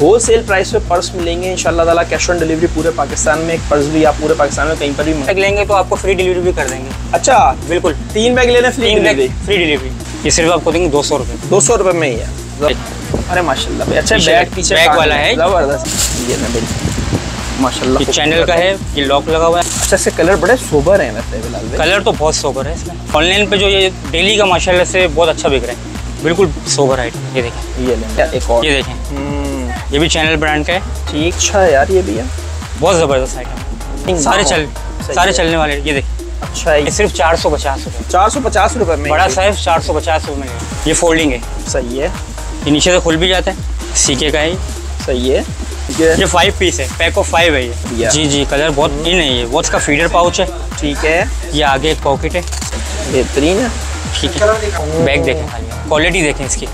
Whole cell price पे purse मिलेंगे इंशाल्लाह ताला कैश ऑन डिलीवरी पूरे पाकिस्तान में एक पर्स भी आप पूरे पाकिस्तान में कहीं पर भी बैग लेंगे तो आपको फ्री डिलीवरी भी कर देंगे। अच्छा बिल्कुल। तीन बैग लेने फ्री डिलीवरी फ्री डिलीवरी ये सिर्फ़ आपको देंगे दो सौ रुपये दो सौ रुपये में ही है। अरे माशाल्लाह अच्छा बैग पीछे बैग वाला है। ज़बरदस्त। ये ना माशाल्लाह ये चैनल का है ये लॉक लगा हुआ है। अच्छा इसके कलर बड़े सोबर हैं वैसे कलर तो बहुत सोबर है इसमें। ऑनलाइन पे जो ये डेली का माशाल्लाह से बहुत अच्छा बिक रहा है। बिल्कुल सोबर आइटम ये देखें। ये लें एक और। ये देखें। हम्म, ये भी चैनल ब्रांड का है। ठीक। अच्छा है यार ये भी है। बहुत ज़बरदस्त आइटम सारे चल सारे चलने वाले ये देखें। अच्छा ये सिर्फ़ चार सौ पचास रुपये चार सौ पचास रुपये में। बड़ा साइज़ चार सौ पचास रुपये में ये फोल्डिंग है। सही है। ये नीचे से खुल भी जाता है। सीके का ही। सही है। ये ये फाइव पीस है। पैक ऑफ़ फाइव है ये। जी जी कलर बहुत इन है ये। वो इसका फीडर पाउच है। ठीक है। ये आगे एक पॉकेट है। बेहतरीन है। ठीक है। बैग देखें। खाली क्वालिटी देखें इसकी।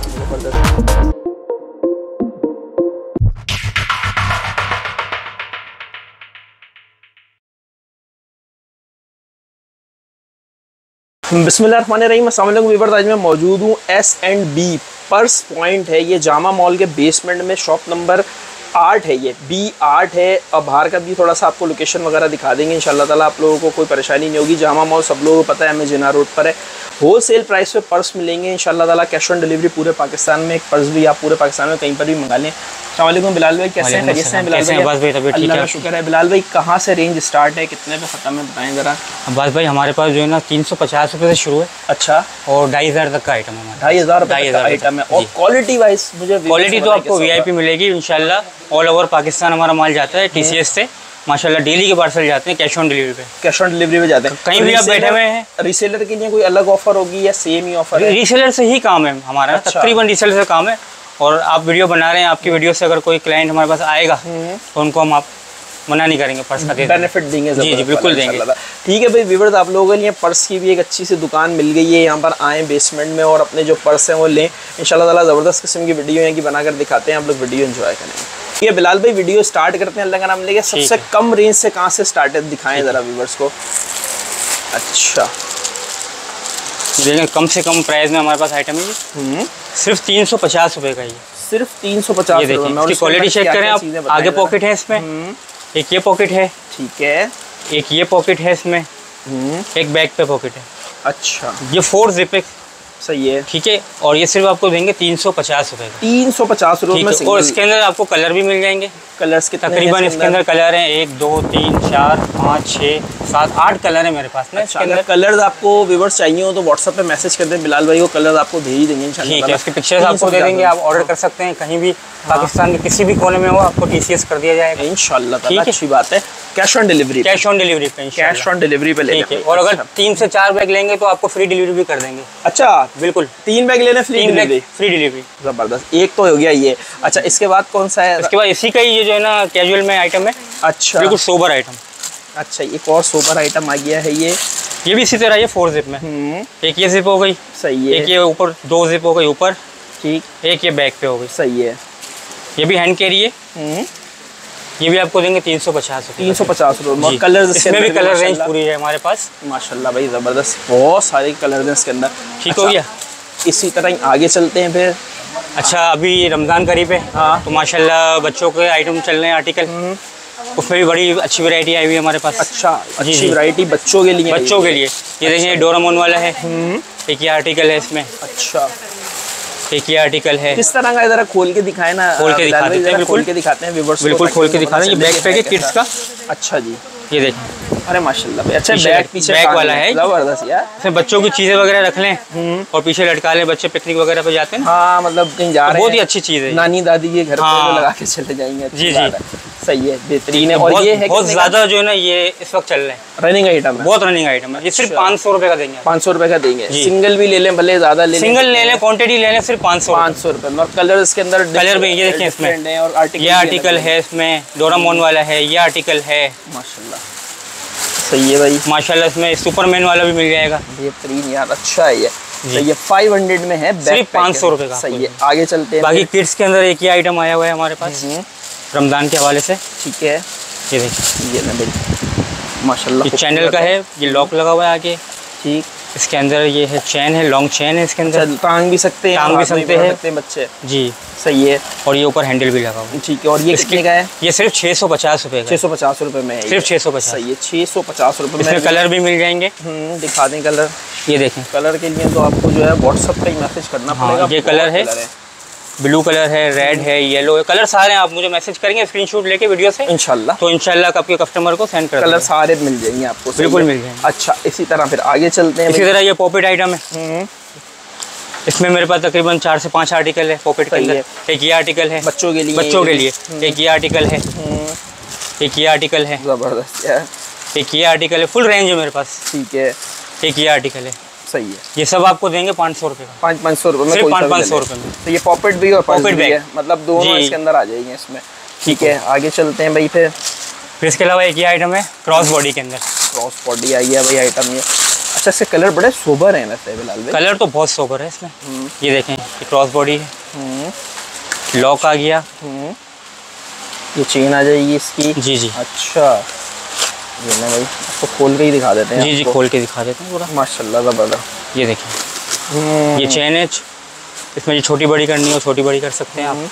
बिस्मिल्लाहिर्रहमानिर्रहीम रही मैं आज मैं मौजूद हूँ S and B purse point है ये, जामा मॉल के बेसमेंट में शॉप नंबर आठ है ये बी आठ है। और बाहर का भी थोड़ा सा आपको लोकेशन वगैरह दिखा देंगे इन ताला आप लोगों को कोई परेशानी नहीं होगी। जामा मॉल सब लोगों को पता है हमें जिना रोड पर है। होल सेल प्राइस पे पर्स मिलेंगे इंशाल्लाह ताला कैश ऑन डिलीवरी पूरे पाकिस्तान में एक पर्स भी आप पूरे पाकिस्तान में कहीं पर भी मंगा लें। अस्सलाम बिलाल भाई कैसे हैं? हैं बिलाल कैसे हैं? बस भाई, अल्लाह का है? शुक्र है। बिलाल भाई कहाँ से रेंज स्टार्ट है? कितने पे ख़त्म है बताएँ ज़रा। बस भाई हमारे पास जो है ना तीन सौ पचास रुपये से शुरू है। अच्छा। और ढाई हज़ार तक का आइटम है हमारा ढाई हज़ार ढाई हज़ार आइटम है। और। क्वालिटी वाइज मुझे क्वालिटी तो आपको वीआईपी मिलेगी इंशाल्लाह। ऑल ओवर पाकिस्तान हमारा माल जाता है टीसीएस से। माशाल्लाह डेली के पार्सल जाते हैं कैश ऑन डिलीवरी पे। कैश ऑन डिलीवरी पे जाते हैं। कहीं भी आप बैठे हुए हैं। रीसेलर के लिए कोई अलग ऑफ़र होगी या सेम ही ऑफ़र है? रीसेलर से ही काम है हमारा अच्छा। तकरीबन रीसेलर से काम है। और आप वीडियो बना रहे हैं आपकी वीडियो से अगर कोई क्लाइंट हमारे पास आएगा तो उनको हम आप मना नहीं करेंगे पर्स का बेनिफिट देंगे। जी, जी, बिल्कुल देंगे। ठीक है भाई व्यूवर्स आप लोगों के लिए पर्स की भी एक अच्छी सी दुकान मिल गई है यहाँ पर आए बेसमेंट में और अपने जो पर्स हैं वो लें। इंशाल्लाह ताला ज़बरदस्त किस्म की वीडियो है की बनाकर दिखाते हैं आप लोग वीडियो इन्जॉय करेंगे। है बिलाल भाई वीडियो स्टार्ट करते हैं अल्लाह का नाम लेके सबसे कम रेंज से कहाँ से स्टार्ट है दिखाएँ ज़रा व्यूवर्स को। अच्छा। देखें कम से कम प्राइस में हमारे पास आइटम है ये। हम्म। सिर्फ़ तीन सौ पचास रुपये का ये। सिर्फ़ तीन सौ पचास ये देखिए इसकी क्वालिटी चेक करें आप। आगे पॉकेट है इसमें। एक ये पॉकेट है। ठीक है। एक ये पॉकेट है इसमें। हम्म, एक बैक पे पॉकेट है। अच्छा। ये फोर जिप है सही है। ठीक है और ये सिर्फ़ आपको देंगे तीन सौ पचास रुपये तीन सौ पचास रुपये में और इसके अंदर आपको कलर भी मिल जाएँगे। कलर्स के तकरीबन इसके अंदर? कलर हैं एक दो तीन चार पाँच छः सात आठ कलर है मेरे पास ना इसके अंदर। कलर्स आपको व्यूवर्स चाहिए हो तो व्हाट्सएप पे मैसेज कर दें बिलाल भाई को कलर आपको भेज ही देंगे ठीक है। उसके पिक्चर्स आपको दे देंगे आप ऑर्डर कर सकते हैं कहीं भी पाकिस्तान के किसी भी कोने में हो आपको टीसीएस कर दिया जाएगा। इंशाल्लाह ठीक है। अच्छी बात है। Cash on delivery cash on delivery पे कैश ऑन डिलीवरी पे ले ठीक है। लें और अगर तीन से चार बैग लेंगे तो आपको फ्री डिलीवरी भी कर देंगे। अच्छा बिल्कुल। तीन बैग लेने फ्री डिलीवरी फ्री डिलीवरी ज़बरदस्त। एक तो हो गया ये। अच्छा इसके बाद कौन सा है? इसके बाद इसी का ही ये जो है ना कैजुअल में आइटम है। अच्छा। बिल्कुल सोबर आइटम अच्छा एक और सोबर आइटम आ गया है ये। ये भी इसी तरह ये फोर जिप में। हम्म। एक ये जिप हो गई। सही है। एक ये ऊपर दो जिप हो गई ऊपर। ठीक। एक ये बैग पे हो गई। सही है। ये भी हैंड कैरी है। हम्म। ये भी आपको देंगे तीन सौ पचास तीन सौ पचास रुपये। कलर इसमें भी कलर रेंज पूरी है हमारे पास। माशाल्लाह भाई ज़बरदस्त। बहुत सारे कलर हैं इसके अंदर। ठीक हो गया। इसी तरह ही आगे चलते हैं फिर। अच्छा अभी रमज़ान करीब है हाँ। तो माशाल्लाह बच्चों के आइटम चल रहे हैं आर्टिकल उसमें भी बड़ी अच्छी वैरायटी आई हुई है हमारे पास। अच्छा अच्छी। वैरायटी बच्चों के लिए बच्चों के लिए। ये देखिए डोरामोन वाला है। हम्म, एक ये आर्टिकल है इसमें। अच्छा। एक ये आर्टिकल है। किस तरह का जरा खोल के दिखाए ना खोल के दिखा देते हैं, बिल्कुल। खोल के दिखाते हैं व्यूवर्स बिल्कुल खोल के दिखा दें। ये बैक पैक है किड्स का। अच्छा जी। ये देखें। अरे माशाल्लाह अच्छा बैग पीछे बैग वाला है। ज़बरदस्त यार। इसमें बच्चों की चीज़ें वगैरह रख लें हम्म, और पीछे लटका लें बच्चे पिकनिक वगैरह पे जाते हैं। हाँ मतलब कहीं जा रहे हैं बहुत ही अच्छी चीज़ है। नानी दादी के घर पे हाँ। लगा के चले जाएँगे जी, जी। सही है बेहतरीन है। और ये है बहुत ज़्यादा जो है ना ये इस वक्त चल रहे हैं। रनिंग आइटम है। बहुत रनिंग आइटम है। ये सिर्फ़ अच्छा। पाँच सौ रुपये का देंगे। पाँच सौ रुपए का देंगे। सिंगल भी ले लें भले ज़्यादा ले सिंगल ले लें क्वांटिटी ले लें सिर्फ़ पाँच सौ पाँच सौ रुपए और कलर इसके अंदर कलर भी ये देखिए इसमें। और आर्टिकल ये आर्टिकल है इसमें। डोरामोन वाला है ये आर्टिकल है। माशाल्लाह। सही है भाई। माशाल्लाह इसमें सुपरमैन वाला भी मिल जाएगा। बेहतरीन यार अच्छा है ये। है फाइव हंड्रेड में है सिर्फ़ 500 रुपए का। सही है आगे चलते हैं बाकी किड्स के अंदर एक ही आइटम आया हुआ है हमारे पास। हम्म, रमज़ान के हवाले से? ठीक है। ये देखिए ये ना माशाल्लाह ये चैनल का है। ये लॉक लगा हुआ है आगे। ठीक। इसके अंदर ये है चैन है लॉन्ग चैन है इसके अंदर। टांग भी सकते हैं टांग भी सकते हैं। बच्चे। जी। सही है। और ये ऊपर हैंडल भी लगा हुआ है। ठीक है और ये कितने का है? ये सिर्फ़ छः सौ पचास रुपये छः सौ पचास रुपये में है ये। सौ 650 सही है छः सौ पचास रुपये इसमें में कलर भी मिल जाएँगे। हम्म, दिखा दें कलर। ये देखें। कलर के लिए तो आपको जो है व्हाट्सअप पे ही मैसेज करना हाँ, पड़ेगा। ये कलर है। ब्लू कलर है रेड है येलो है। कलर सारे हैं आप मुझे मैसेज करेंगे स्क्रीनशॉट लेके वीडियो से। इंशाल्लाह। तो इनशाला आपके कस्टमर को सेंड कर कलर। सारे मिल जाएँगे आपको बिल्कुल मिल जाएँगे। अच्छा इसी तरह फिर आगे चलते हैं। इसी तरह ये पॉकेट आइटम है। हम्म, इसमें मेरे पास तकरीबन चार से पाँच आर्टिकल है पॉकेट के अंदर। एक ये आर्टिकल है। बच्चों के लिए। बच्चों के लिए। एक ये आर्टिकल है। हम्म, एक ये आर्टिकल है। ज़बरदस्त एक ये आर्टिकल है। फुल रेंज है मेरे पास। ठीक है। एक ये आर्टिकल है। सही है। ये सब आपको देंगे पाँच सौ रुपये पाँच पाँच सौ रुपये में सिर्फ़ कोई सा पाँच- पाँच सौ रुपये में। तो ये पॉकेट भी और पॉकेट भी है। मतलब दोनों इसके अंदर आ जाएँगे इसमें। ठीक है आगे चलते हैं भाई फिर। फिर इसके अलावा एक ये आइटम है क्रॉस बॉडी के अंदर। क्रॉस बॉडी आई है भाई आइटम ये। अच्छा इसके कलर बड़े सोबर हैं वैसे फ़िलहाल भाई। कलर तो बहुत सोबर है इसमें। ये देखें ये क्रॉस बॉडी है। हम्म, लॉक आ गया। हम्म। ये चेन आ जाएगी इसकी। जी जी। अच्छा। ये भाई। इसको खोल के ही दिखा देते हैं जी जी खोल के दिखा देते हैं पूरा। माशाल्लाह ज़बरदस्त। ये देखें हम्म, ये चेन है इसमें जो छोटी बड़ी करनी हो छोटी बड़ी कर सकते हैं आप।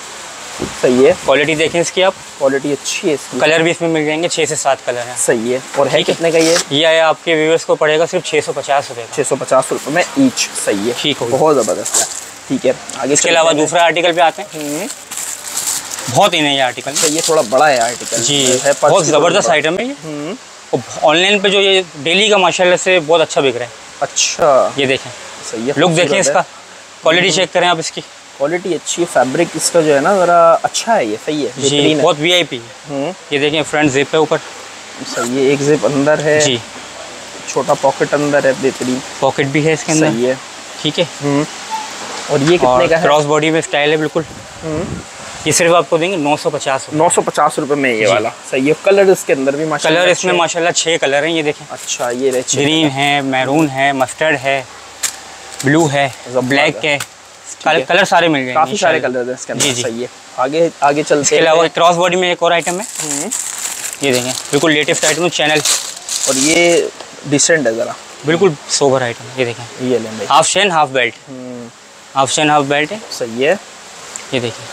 सही है। क्वालिटी देखें इसकी आप। क्वालिटी अच्छी है इसकी। कलर भी इसमें मिल जाएँगे छः से सात कलर हैं। सही है। और है कितने का ये? ये आया आपके व्यूअर्स को पड़ेगा सिर्फ़ छः सौ पचास रुपये छः सौ पचास रुपये में ईच सही है। ठीक हो। बहुत ज़बरदस्त है। ठीक है। आगे इसके अलावा दूसरा आर्टिकल पे आते हैं। हम्म, बहुत ही नई आर्टिकल ये थोड़ा बड़ा है आर्टिकल जी। है बहुत ज़बरदस्त आइटम है ये। हम्म, ऑनलाइन पे जो ये डेली का माशाल्लाह से बहुत अच्छा बिक रहा है। अच्छा। ये देखें। सही है लुक देखें इसका। क्वालिटी चेक करें आप इसकी। क्वालिटी अच्छी है फैब्रिक इसका जो है ना ज़रा अच्छा है ये सही है जी है। बहुत वी आई पी हम्म, ये देखें फ्रंट जिप है ऊपर। सही है एक जिप अंदर है। जी। छोटा पॉकेट अंदर है बेहतरीन। पॉकेट भी है इसके अंदर। सही है। ठीक है। हम्म, और ये और कितने का है? क्रॉस बॉडी में स्टाइल है बिल्कुल। हम्म, ये सिर्फ़ आपको देंगे नौ सौ पचास नौ सौ पचास रुपये में ये वाला। सही है कलर इसके अंदर भी माशाल्लाह कलर इसमें माशाल्लाह छः कलर हैं ये देखें। अच्छा ये ग्रीन है मैरून है मस्टर्ड है ब्लू है ब्लैक है। है। कलर कलर सारे मिल जाएँगे काफ़ी सारे कलर हैं इसके अंदर जी सही है। आगे आगे चलते इसके अलावा क्रॉस बॉडी में एक और आइटम है। हम्म, ये देखें बिल्कुल लेटेस्ट आइटम चैनल और ये डिसेंट है ज़रा। बिल्कुल सोबर आइटम ये देखें। ये लें half chain half belt half chain half belt है। सही है। ये देखिए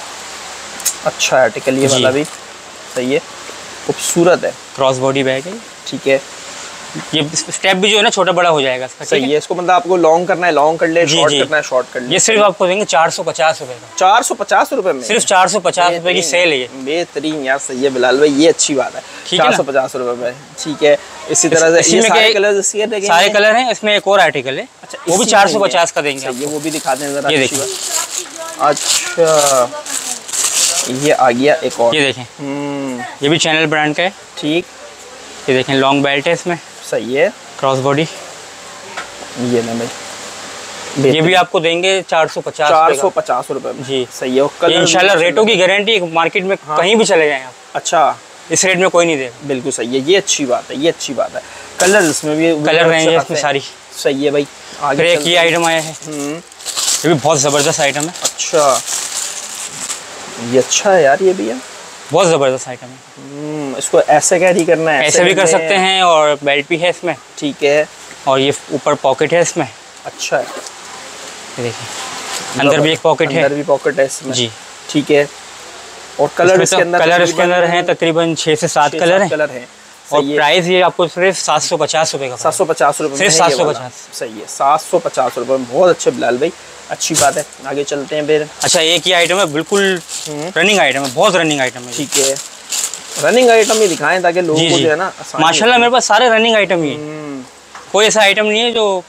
अच्छा आर्टिकल ये। वाला भी। सही है। खूबसूरत है। क्रॉस बॉडी बैग है। ठीक है। ये स्टेप भी जो है ना छोटा बड़ा हो जाएगा इसका सही है? इसको मतलब आपको लॉन्ग करना है लॉन्ग कर ले शॉर्ट। करना है शॉर्ट कर ले। ये सिर्फ़ आपको देंगे चार सौ पचास रुपये का। चार सौ पचास रुपए में? सिर्फ़ चार सौ पचास रुपये की सेल है बेहतरीन यार सही है बिलाल भाई ये अच्छी बात है। है चार सौ पचास रुपये में ठीक है। इसी तरह से इसी ये में सारे कलर? सारे कलर हैं इसमें एक और आर्टिकल है। अच्छा वो भी चार सौ पचास का देंगे वो भी दिखा दें जरा ये देखिए। बात। अच्छा। ये आ गया एक और। ये देखें। हम्म, ये भी चैनल ब्रांड का है। ठीक। ये देखें लॉन्ग बेल्ट है इसमें। सही है। क्रॉस बॉडी ये ना भाई ये भी आपको देंगे चार सौ पचास चार सौ पचास रुपये में। जी। सही है इंशाल्लाह रेटों की गारंटी मार्केट में हाँ। कहीं भी चले जाएँ आप। अच्छा। इस रेट में कोई नहीं दे। बिल्कुल सही है ये अच्छी बात है ये अच्छी बात है। कलर इसमें भी कलर रहेंगे इसमें सारी। सही है भाई फिर आगे एक ये आइटम आया है। हम्म, ये भी बहुत ज़बरदस्त आइटम है। अच्छा। ये अच्छा है यार ये भी है। बहुत ज़बरदस्त आइटम है। हम्म, इसको ऐसे कैरी करना है ऐसे भी कर सकते हैं। और बेल्ट भी है इसमें। ठीक है। और ये ऊपर पॉकेट है इसमें। अच्छा। है देखिए अंदर भी एक पॉकेट है। अंदर भी पॉकेट है इसमें। जी। ठीक है। और कलर इसके अंदर कलर इसके अंदर हैं तकरीबन छः से सात कलर हैं। कलर हैं। और प्राइस ये आपको सिर्फ़ सात सौ पचास रुपये का सात सौ पचास रुपये सिर्फ़ सात सौ पचास। सही है। सात सौ पचास रुपये में बहुत अच्छे बिलाल भाई अच्छी बात है। आगे चलते हैं फिर। अच्छा एक ही आइटम है बिल्कुल रनिंग आइटम है बहुत रनिंग आइटम है ठीक है। रनिंग आइटम ही दिखाएँ ताकि लोगों जी को जी है ना माशाल्लाह मेरे पास सारे रनिंग आइटम ही है। हम्म, कोई ऐसा आइटम नहीं है जो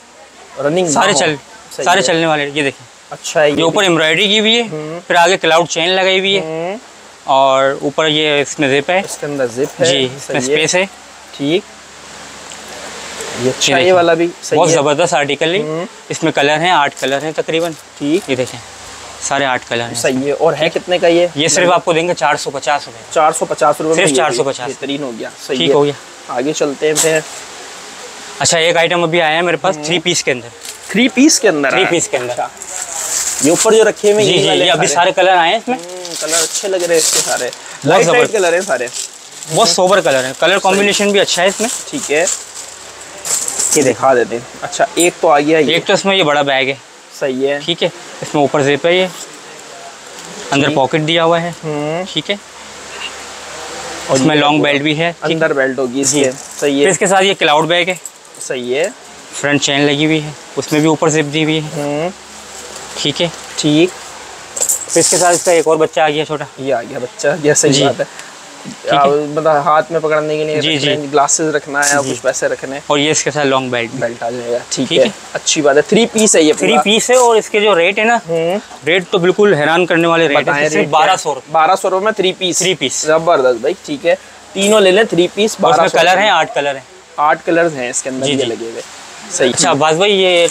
रनिंग सारे चल सारे चलने वाले ये देखें। अच्छा ये ऊपर एम्ब्रॉयडरी की भी है हम्म। फिर आगे क्लाउड चेन लगाई हुई है। हम्म, और ऊपर ये इसमें जिप है। इसके अंदर जिप है। जी इसमें स्पेस है। ठीक। ये अच्छा ये। वाला भी सही बहुत ज़बरदस्त आर्टिकल है। हम्म। इसमें कलर हैं आठ कलर हैं तकरीबन। ठीक। ये देखें सारे आठ कलर हैं। सही है। और है कितने का ये? ये सिर्फ़ आपको देंगे चार सौ पचास रुपये चार सौ पचास रुपये सिर्फ़ ये भी 450 बेहतरीन हो गया। सही ठीक हो गया। आगे चलते हैं फिर। अच्छा एक आइटम अभी आया है मेरे पास थ्री पीस के अंदर। थ्री पीस के अंदर थ्री पीस के अंदर। अच्छा। ये ऊपर जो रखे हुए ये अभी सारे। कलर आए हैं इसमें। हम्म, कलर अच्छे लग रहे हैं इसके सारे। लाइट लाइट कलर है सारे। बहुत सोबर कलर है। कलर कॉम्बिनेशन भी अच्छा है इसमें। ठीक है। ये दिखा देते हैं। अच्छा एक तो आ गया ये। एक तो इसमें ये बड़ा बैग है। सही है। ठीक है। इसमें ऊपर जिप है ये। अंदर पॉकेट दिया हुआ है। हम्म। ठीक है। और इसमें लॉन्ग बेल्ट भी है। अंदर बेल्ट होगी। इसके। सही है। इसके साथ ये क्लाउड बैग है। सही है। फ्रंट चेन लगी हुई है। उसमें भी ऊपर जिप दी हुई है। हम्म। ठीक है। ठीक। फिर इसके साथ इसका एक और बच्चा आ गया छोटा। ये आ गया बच्चा ये सही जी। बात है। मतलब हाथ में पकड़ने के लिए जी, जी। ग्लासेस रखना है और कुछ पैसे रखने। हैं और ये इसके साथ लॉन्ग बेल्ट बेल्ट आ जाएगा ठीक है। अच्छी बात है। थ्री पीस है ये थ्री पीस है और इसके जो रेट है ना हम्म। रेट तो बिल्कुल हैरान करने वाले रेट है। सिर्फ़ बारह सौ बारह सौ रुपए में थ्री पीस Three piece। ज़बरदस्त भाई ठीक है। तीनों ले लें थ्री पीस बारह कलर है आठ कलर है। आठ कलर्स हैं इसके अंदर। लगे हुए। सही। अच्छा अब्बास भाई ये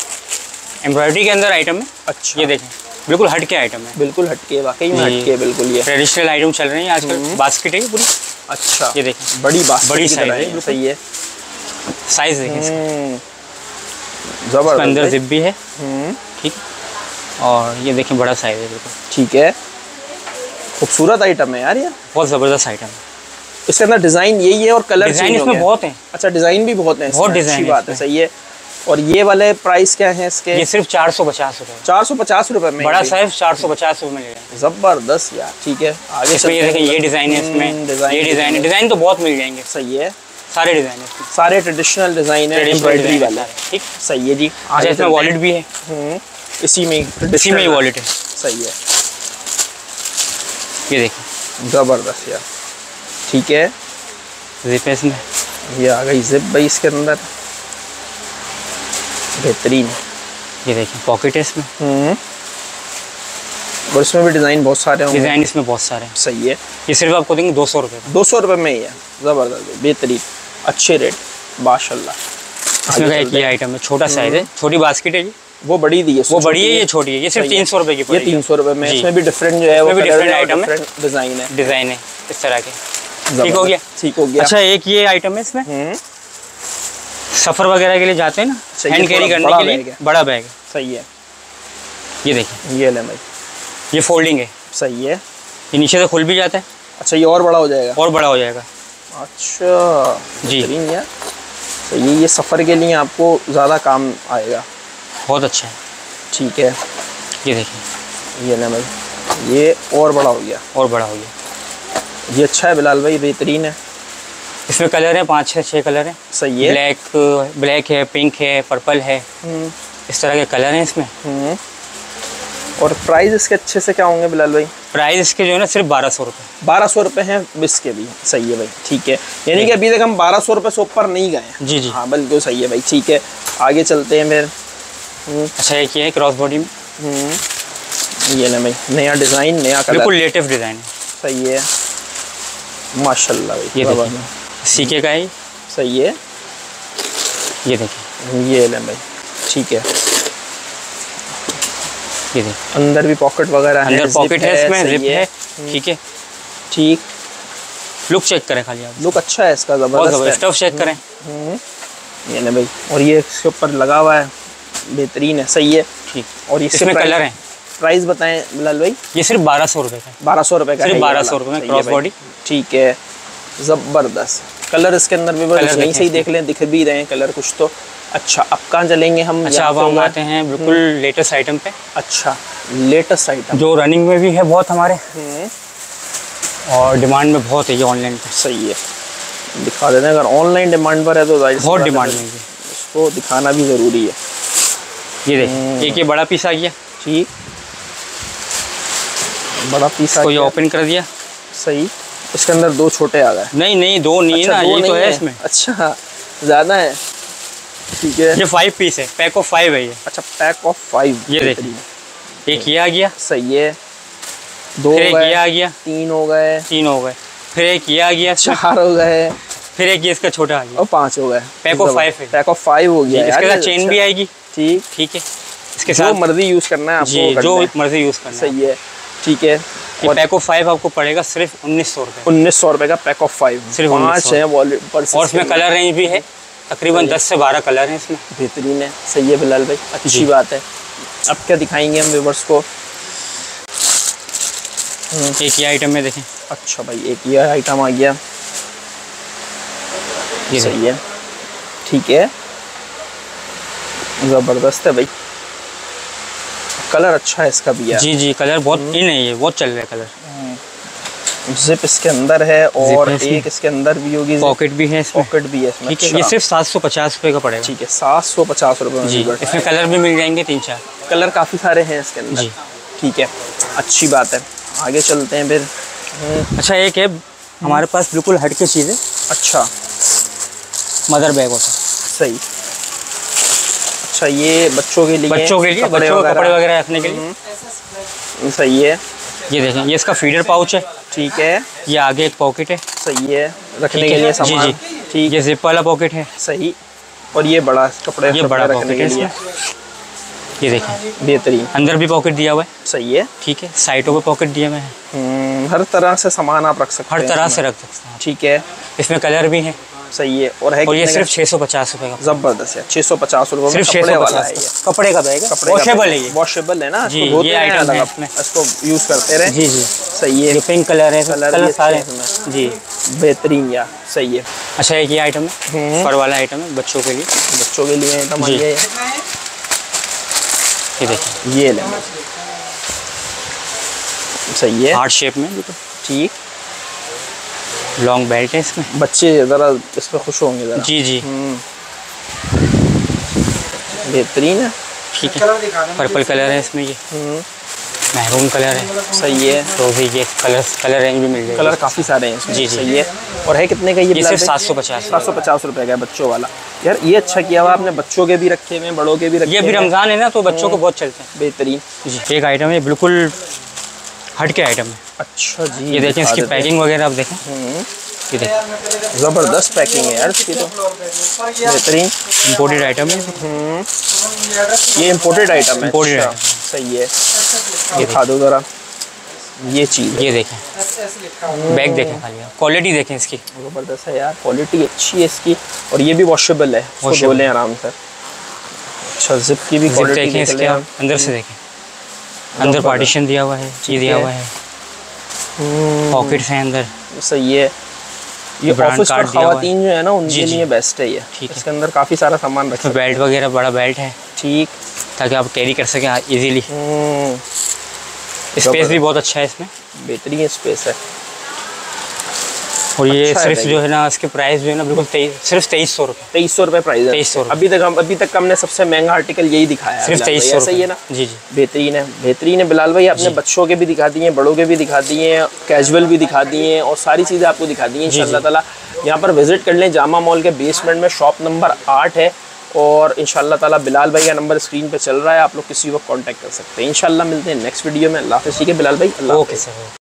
एम्ब्रॉयडरी के अंदर आइटम है। अच्छा। ये देखें। बिल्कुल हट के आइटम है। बिल्कुल हटके वाकई में। हटके बिल्कुल ये। ट्रेडिशनल आइटम चल रहे हैं आजकल। हम्म। बास्केट है पूरी? अच्छा। ये देखें। बड़ी बात बड़ी size है, बिल्कुल। सही है। साइज़ देखें इसका। हम्म, ज़बरदस्त अंदर जिप भी है। हम्म, ठीक। और ये देखें बड़ा साइज़ है बिल्कुल। ठीक है। खूबसूरत आइटम है यार ये। बहुत ज़बरदस्त आइटम है। इसके अंदर डिज़ाइन यही है और कलर डिज़ाइन इसमें बहुत है। अच्छा डिज़ाइन भी बहुत है। बहुत design बात है सही है। और ये वाले प्राइस क्या है इसके? ये सिर्फ़ चार सौ पचास रुपये चार सौ पचास रुपए में बड़ा। साइज़ चार सौ पचास रुपये में ज़बरदस्त यार ठीक है आगे इसमें ये देखें ये डिज़ाइन है हम्म, इसमें। डिज़ाइन ये डिज़ाइन है। डिज़ाइन तो बहुत मिल जाएँगे। सही है। सारे डिज़ाइन है सारे ट्रेडिशनल डिज़ाइन है एम्ब्रॉयडरी है वाला। ठीक? सही है जी। अच्छा इसमें वॉलेट भी है। हम्म, इसी में इसी में ही वॉलेट है। सही है। ये देखिए ज़बरदस्त यार। ठीक है। जिप है इसमें। ये आ गई जिप भाई इसके अंदर। बेहतरीन। ये देखिए पॉकेट है इसमें। हम्म। और इसमें भी डिज़ाइन बहुत सारे होंगे। डिज़ाइन इसमें बहुत सारे हैं। सही है। ये सिर्फ़ आपको देंगे दो सौ रुपये दो सौ रुपये में ही है। ज़बरदस्त बेहतरीन अच्छे रेट माशाल्लाह। इसमें एक ये आइटम है छोटा साइज़ है। छोटी बास्केट है ये। वो बड़ी दी है वो बड़ी है ये छोटी है। ये सिर्फ़ तीन सौ रुपये की ये तीन सौ रुपये में। इसमें भी डिफरेंट जो है वो colour different है। डिज़ाइन है। डिज़ाइन है इस तरह के। ठीक हो गया? ठीक हो गया। अच्छा एक ये आइटम है इसमें। हम्म। सफ़र वगैरह के लिए जाते हैं ना? हैंड कैरी करने के लिए? बड़ा बैग है। सही है। ये देखिए। ये ले भाई। ये फोल्डिंग है। सही है। ये नीचे से खुल भी जाता है। अच्छा ये और बड़ा हो जाएगा? और बड़ा हो जाएगा। अच्छा जी। यार। तो ये ये सफ़र के लिए आपको ज़्यादा काम आएगा। बहुत अच्छा है। ठीक है। ये देखिए। ये ले भाई। ये और बड़ा हो गया। और बड़ा हो गया। ये अच्छा है बिलाल भाई बेहतरीन है। इसमें कलर है पाँच छः छः कलर हैं। सही है। ब्लैक ब्लैक है पिंक है पर्पल है। हम्म, इस तरह के कलर हैं इसमें। हम्म। और प्राइस इसके अच्छे से क्या होंगे बिलाल भाई? प्राइस इसके जो है ना सिर्फ़ बारह सौ रुपये बारह सौ रुपये हैं बिस के भी। सही है भाई ठीक है। यानी कि अभी तक हम बारह सौ रुपये से ऊपर नहीं गए जी जी। हाँ बिल्कुल सही है भाई ठीक है। आगे चलते हैं फिर। अच्छा एक ये है क्रॉस बॉडी में? हम्म, ये ना भाई नया डिज़ाइन नया बिल्कुल लेटेस्ट डिज़ाइन है। सही है। माशाल्लाह भाई ये सीके का है? ये। सही है। ये देखिए। ये ले भाई ठीक है। ये देखिए। अंदर भी पॉकेट वगैरह है अंदर पॉकेट है इसमें जिप है। ठीक है। ठीक। लुक चेक करें खाली आप। लुक अच्छा है इसका ज़बरदस्त स्टफ़ चेक करें। हम्म, ये ले भाई और ये इसके ऊपर लगा हुआ है बेहतरीन है सही है। ठीक। और इसके इसमें कलर है। प्राइस बताएँ बिलाल भाई। ये सिर्फ़ बारह सौ रुपये का बारह सौ रुपये का सिर्फ़ है ये 1200 वाला। रुपये में क्रॉस बॉडी। ठीक है ज़बरदस्त। कलर इसके अंदर भी यहीं देखें से ही देख। लें दिख भी रहे हैं कलर कुछ तो। अच्छा अब कहाँ चलेंगे हम? अच्छा अब हम आते हैं बिल्कुल लेटेस्ट आइटम पे। अच्छा लेटेस्ट आइटम जो रनिंग में भी है बहुत हमारे। और डिमांड में बहुत है ये ऑनलाइन पे। सही है। दिखा देते हैं अगर ऑनलाइन डिमांड पर है तो बहुत डिमांड में इसको दिखाना भी ज़रूरी है। ये हम्म। देखिए एक ये बड़ा पीस आ गया। ठीक। बड़ा पीस आ इसको ये गया। ओपन कर दिया। सही। इसके अंदर दो छोटे आ गए। नहीं नहीं दो नहीं है अच्छा, ना दो ये तो है इसमें। अच्छा ज़्यादा है। ठीक है। ये फाइव पीस है पैक ऑफ़ फाइव है ये। अच्छा पैक ऑफ़ फाइव ये देखिए एक ये आ गया। सही है। दो फिर हो एक ये आ गया। तीन हो गए। तीन हो गए। फिर एक ये आ गया। चार हो गए। फिर एक ये इसका छोटा आ गया। और पाँच हो गए। Pack of five है। पैक ऑफ़ फाइव हो गया इसके साथ चेन अच्छा। भी आएगी। ठीक। ठीक है। इसके साथ मर्ज़ी यूज़ करना है आपको जो मर्ज़ी यूज़ करना सही है। ठीक है। ये पैक ऑफ़ फाइव आपको पड़ेगा सिर्फ़ उन्नीस सौ रुपये उन्नीस सौ रुपए का पैक ऑफ़ फाइव सिर्फ़ पाँच है पर और इसमें कलर रेंज भी है। तकरीबन दस से बारह कलर हैं इसमें। बेहतरीन है। सही है बिलाल भाई। अच्छी बात है। अब क्या दिखाएँगे हम व्यूवर्स को? एक ये आइटम में देखें। अच्छा भाई एक ये आइटम आ गया। ये सही है। ठीक है। ज़बरदस्त है भाई। कलर अच्छा है इसका भी यार जी जी कलर बहुत इन है ये बहुत चल रहा है कलर। जिप इसके अंदर है और एक इसके अंदर भी होगी पॉकेट भी है पॉकेट भी है ठीक है ये। सिर्फ़ सात सौ पचास रुपये का पड़ेगा। ठीक है सात सौ पचास रुपये जी इसमें कलर भी मिल जाएँगे तीन चार। कलर काफ़ी सारे हैं इसके अंदर। जी। ठीक है अच्छी बात है। आगे चलते हैं फिर। हम्म, अच्छा एक है हमारे पास बिल्कुल हट के चीज़ है। अच्छा। मदर बैग होता सही। अच्छा ये बच्चों के लिए बच्चों के लिए कपड़े बच्चों को कपड़े वगैरह रखने के लिए। सही है। ये देखें ये इसका फीडर पाउच है। ठीक है। ये आगे एक पॉकेट है। सही है रखने के लिए जी सामान। जी ठीक। ये जिप वाला पॉकेट है। सही। और ये बड़ा कपड़े ये बड़ा रखने पॉकेट के है लिए ये देखें। बेहतरीन। अंदर भी पॉकेट दिया हुआ है। सही है। ठीक है। साइडों पे पॉकेट दिया हुआ हैं। हम्म, हर तरह से सामान आप रख सकते हैं हर तरह से रख सकते हैं। ठीक है। इसमें कलर भी है। सही है। और है और ये सिर्फ़ का? छः सौ पचास रुपये का। ज़बरदस्त है छः सौ पचास रुपये सिर्फ़ छः कपड़े सौ वाला है ये। कपड़े का बैग कपड़े वॉशेबल है। वॉशेबल है ना? ये item है इसको यूज़ करते रहे। जी जी। सही है। पिंक कलर है कलर सारे। जी। बेहतरीन यार सही है। अच्छा एक ये आइटम है। हम्म। फर वाला आइटम है बच्चों के लिए। बच्चों के लिए आइटम जी। ये ये देखिए। ये लें सही है। हार्ट शेप में। ठीक। लॉन्ग बेल्ट है इसमें। बच्चे ज़रा इस पर खुश होंगे ज़रा। जी जी। हम्म। बेहतरीन है। ठीक है। पर्पल कलर है इसमें ये। हम्म, महरून कलर है। सही है। तो भी ये कलर कलर रेंज भी मिल जाएगी। कलर काफ़ी सारे हैं इसमें। जी, जी। सही है। और है कितने का ये ये सिर्फ़ सात सौ पचास। सात सौ पचास रुपये का है बच्चों वाला। यार ये अच्छा किया हुआ आपने। बच्चों के भी रखे हुए हैं बड़ों के भी रखे ये भी रमज़ान है ना तो बच्चों को बहुत चलते हैं। बेहतरीन। जी। एक आइटम है बिल्कुल हट के आइटम है। अच्छा जी ये देखें इसकी पैकिंग वगैरह आप देखें। हम्म, ये ज़बरदस्त पैकिंग है यार इसकी तो। बेहतरीन। इम्पोर्टेड आइटम है। हम्म, ये इम्पोर्टेड आइटम है। अच्छा, सही है। दिखा दो ज़रा। ये चीज़ ये देखें। बैग देखें खाली। क्वालिटी देखें इसकी। ज़बरदस्त है यार। क्वालिटी अच्छी है इसकी। और ये भी वॉशेबल है। इसको Washable। धो लें आराम से। अच्छा जिप की भी देखें इसके अंदर से देखें। अंदर पार्टीशन दिया हुआ है। ये दिया हुआ है। हम्म, पॉकेट्स हैं अंदर। सही है। ये ऑफ़िस का खातन जो है ना उनके। लिए बेस्ट है ये। ठीक इसके अंदर काफ़ी सारा सामान रखा बेल्ट वगैरह बड़ा बेल्ट है। ठीक। ताकि आप कैरी कर सकें इजीली हम्म, स्पेस भी बहुत अच्छा है इसमें। बेहतरीन स्पेस है। और ये अच्छा सिर्फ़ जो है ना इसके प्राइस जो है ना बिल्कुल तेईस सिर्फ़ तेईस सौ रुपये तेईस सौ रुपये प्राइस है। 2300 रुपये। अभी तक हम अभी तक हमने सबसे महँगा आर्टिकल यही दिखाया है सिर्फ़ तेईस सौ ऐसा ही ना? जी जी। बेहतरीन है बेहतरीन है। बिलाल भाई आपने बच्चों के भी दिखा दिए बड़ों के भी दिखा दिए कैजुअल भी दिखा दिए और सारी चीज़ें आपको दिखा दी हैं ताला। यहाँ पर विज़िट कर लें जामा मॉल के बेसमेंट में शॉप नंबर आठ है और इंशाल्लाह ताला बिलाल भाई का नंबर स्क्रीन पे चल रहा है। आप लोग किसी वक्त कांटेक्ट कर सकते हैं। इंशाल्लाह मिलते हैं नेक्स्ट वीडियो में। अल्लाह हाफिज़। ठीक है बिलाल भाई अल्लाह ओके सर